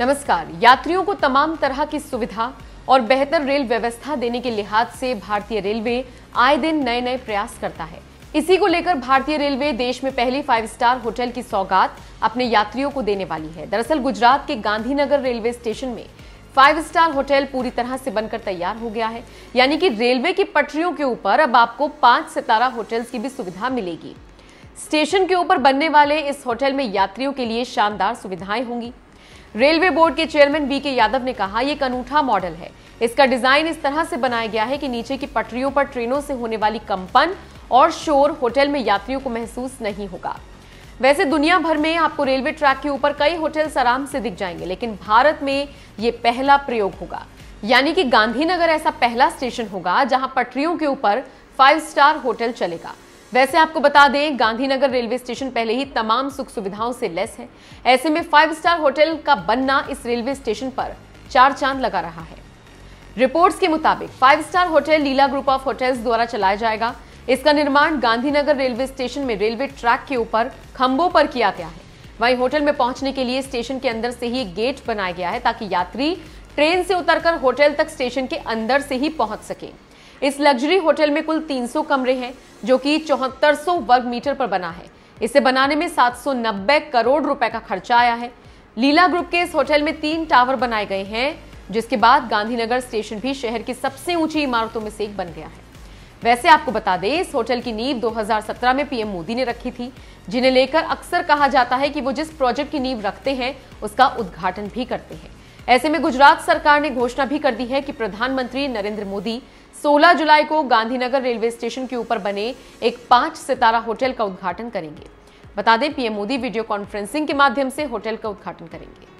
नमस्कार। यात्रियों को तमाम तरह की सुविधा और बेहतर रेल व्यवस्था देने के लिहाज से भारतीय रेलवे आए दिन नए नए प्रयास करता है। इसी को लेकर भारतीय रेलवे देश में पहली फाइव स्टार होटल की सौगात अपने यात्रियों को देने वाली है। दरअसल गुजरात के गांधीनगर रेलवे स्टेशन में फाइव स्टार होटल पूरी तरह से बनकर तैयार हो गया है। यानी कि रेलवे की पटरियों के ऊपर अब आपको पाँच सितारा होटल्स की भी सुविधा मिलेगी। स्टेशन के ऊपर बनने वाले इस होटल में यात्रियों के लिए शानदार सुविधाएँ होंगी। रेलवे बोर्ड के चेयरमैन बी के यादव ने कहा यह एक अनूठा मॉडल है। इसका डिज़ाइन इस तरह से बनाया गया है कि नीचे की पटरियों पर ट्रेनों से होने वाली कंपन और शोर होटल में यात्रियों को महसूस नहीं होगा। वैसे दुनिया भर में आपको रेलवे ट्रैक के ऊपर कई होटल्स आराम से दिख जाएँगे, लेकिन भारत में ये पहला प्रयोग होगा। यानी कि गांधीनगर ऐसा पहला स्टेशन होगा जहाँ पटरियों के ऊपर फाइव स्टार होटल चलेगा। वैसे आपको बता दें, गांधीनगर रेलवे स्टेशन पहले ही तमाम सुख सुविधाओं से लेस है। ऐसे में फाइव स्टार होटल का बनना इस रेलवे स्टेशन पर चार चाँद लगा रहा है। रिपोर्ट्स के मुताबिक five star hotel Leela group of hotels द्वारा चलाया जाएगा। इसका निर्माण गांधीनगर रेलवे स्टेशन में रेलवे ट्रैक के ऊपर खंभों पर किया गया है। वहीं होटल में पहुँचने के लिए स्टेशन के अंदर से ही एक गेट बनाया गया है ताकि यात्री ट्रेन से उतरकर होटल तक स्टेशन के अंदर से ही पहुँच सके। इस लग्जरी होटल में कुल 300 कमरे हैं, जो कि चौहत्तर वर्ग मीटर पर बना है। इसे बनाने में 790 करोड़ रुपए का खर्चा आया है। लीला ग्रुप के इस होटल में तीन टावर बनाए गए हैं, जिसके बाद गांधीनगर स्टेशन भी शहर की सबसे ऊँची इमारतों में से एक बन गया है। वैसे आपको बता दें, इस होटल की नींव 2017 में पीएम मोदी ने रखी थी, जिन्हें लेकर अक्सर कहा जाता है कि वो जिस प्रोजेक्ट की नींव रखते हैं, उसका उद्घाटन भी करते हैं। ऐसे में गुजरात सरकार ने घोषणा भी कर दी है कि प्रधानमंत्री नरेंद्र मोदी 16 जुलाई को गांधीनगर रेलवे स्टेशन के ऊपर बने एक पाँच सितारा होटल का उद्घाटन करेंगे। बता दें, पीएम मोदी वीडियो कॉन्फ्रेंसिंग के माध्यम से होटल का उद्घाटन करेंगे।